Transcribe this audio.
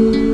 you.